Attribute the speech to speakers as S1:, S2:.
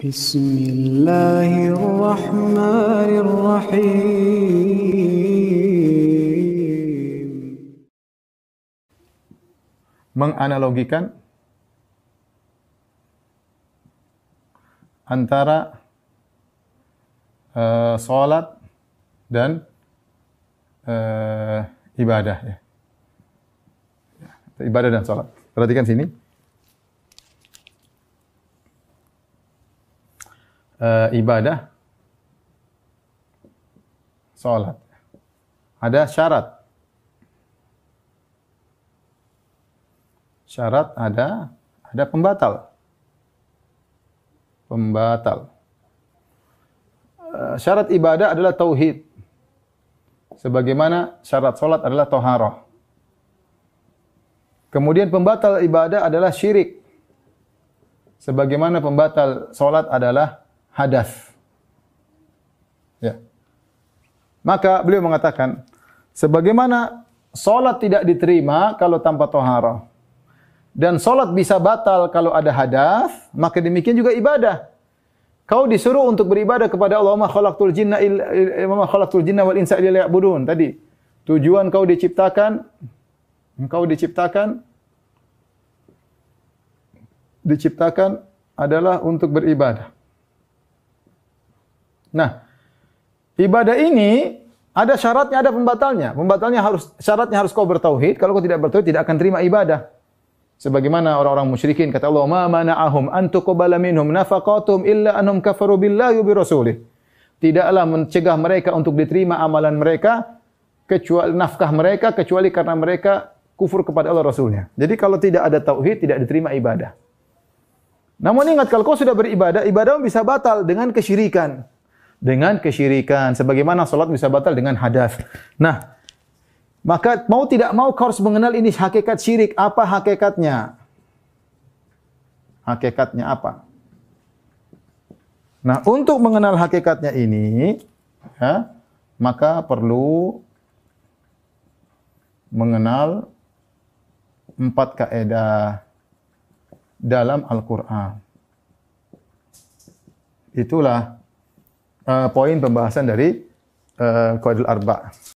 S1: بسم الله الرحمن الرحيم
S2: menganalogikan antara uh, solat dan uh, ibadah ya. Ibadah dan solat. Perhatikan sini. Uh, ibadah solat. Ada syarat. Syarat ada ada pembatal. Pembatal. Uh, syarat ibadah adalah tauhid. Sebagaimana syarat solat adalah toharoh. Kemudian pembatal ibadah adalah syirik. Sebagaimana pembatal solat adalah hadas. Ya. Maka beliau mengatakan, sebagaimana solat tidak diterima kalau tanpa toharoh. Dan solat bisa batal kalau ada hadas, maka demikian juga ibadah. Kau disuruh untuk beribadah kepada Allah ma khalaqtul jinna ma khalaqtul jinna wal insa illa liya'budun. Tadi tujuan kau diciptakan engkau diciptakan diciptakan adalah untuk beribadah. Nah, ibadah ini ada syaratnya, ada pembatalnya. Pembatalnya harus syaratnya harus kau bertauhid. Kalau kau tidak bertauhid, tidak akan terima ibadah. Sebagaimana orang-orang musyrikin kata Allah, "Ma mana'ahum an tuqbala minhum nafaqatuhum illa annahum kafaru billahi wa rasulih." Tidaklah mencegah mereka untuk diterima amalan mereka kecuali nafkah mereka kecuali karena mereka kufur kepada Allah Rasulnya. Jadi kalau tidak ada tauhid tidak diterima ibadah. Namun ingat kalau kau sudah beribadah, ibadah bisa batal dengan kesyirikan. Dengan kesyirikan sebagaimana salat bisa batal dengan hadas. Nah, maka mau tidak mau kau harus mengenal ini hakikat syirik, apa hakikatnya? Hakikatnya apa? Nah, untuk mengenal hakikatnya ini, ya, maka perlu mengenal empat kaedah dalam Al-Quran. Itulah uh, poin pembahasan dari uh, Qaidul Arba.